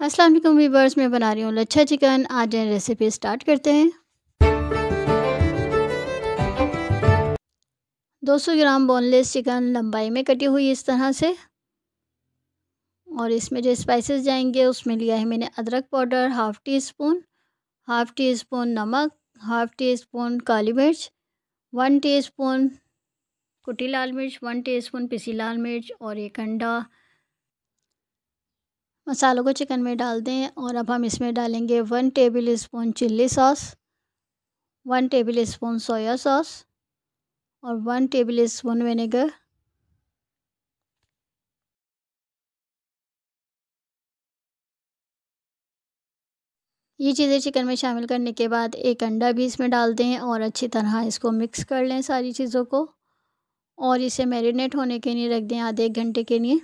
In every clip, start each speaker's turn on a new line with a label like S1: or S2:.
S1: अस्सलाम वालेकुम मैं बना रही हूँ लच्छा चिकन। आज रेसिपी स्टार्ट करते हैं। 200 ग्राम बोनलेस चिकन लंबाई में कटी हुई इस तरह से। और इसमें जो स्पाइसेस जाएँगे, उसमें लिया है मैंने अदरक powder half teaspoon half teaspoon नमक हाफ़ टी स्पून काली मिर्च वन टी स्पून कुटी लाल मिर्च वन टी स्पून पिसी लाल मिर्च और एक अंडा। मसालों को चिकन में डाल दें और अब हम इसमें डालेंगे one tablespoon chilli sauce one tablespoon soya sauce और वन टेबल स्पून विनेगर ये चीज़ें चिकन में शामिल करने के बाद एक अंडा भी इसमें डाल दें और अच्छी तरह इसको मिक्स कर लें सारी चीज़ों को और इसे मैरिनेट होने के लिए रख दें आधे एक घंटे के लिए।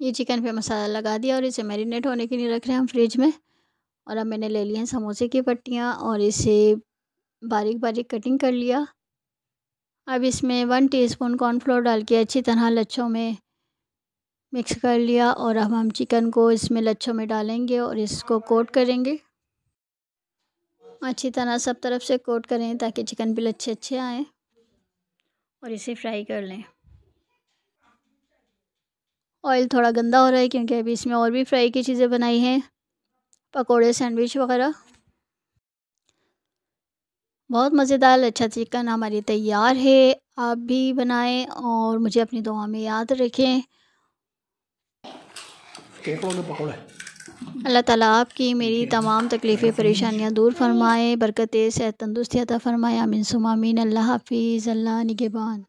S1: ये चिकन पे मसाला लगा दिया और इसे मैरिनेट होने के लिए रख रहे हैं हम फ्रिज में। और अब मैंने ले लिए हैं समोसे की पट्टियाँ और इसे बारीक बारीक कटिंग कर लिया। अब इसमें वन टीस्पून कॉर्नफ्लोर डाल के अच्छी तरह लच्छों में मिक्स कर लिया और अब हम चिकन को इसमें लच्छों में डालेंगे और इसको कोट करेंगे। अच्छी तरह सब तरफ़ से कोट करें ताकि चिकन भी अच्छे अच्छे आएँ और इसे फ्राई कर लें। ऑयल थोड़ा गंदा हो रहा है क्योंकि अभी इसमें और भी फ्राई की चीज़ें बनाई हैं। पकोड़े सैंडविच वगैरह। बहुत मज़ेदार अच्छा चिकन हमारी तैयार है। आप भी बनाएँ और मुझे अपनी दुआ में याद रखें। अल्लाह ताला आपकी मेरी तमाम तकलीफ़ें परेशानियाँ दूर फरमाए बरकत सेहत तंदुरुस्ती अता फ़रमाए। आमीन सुमामीन अल्लाह हाफिज़ अल्लाह निगेबान।